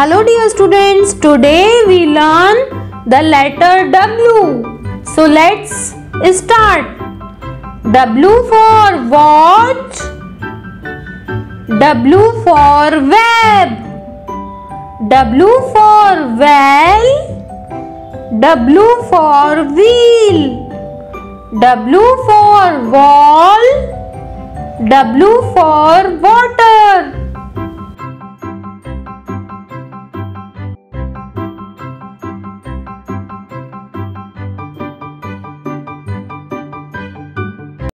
Hello dear students, today we learn the letter W. So let's start. W for watch. W for web. W for well. W for wheel. W for wall. W for water.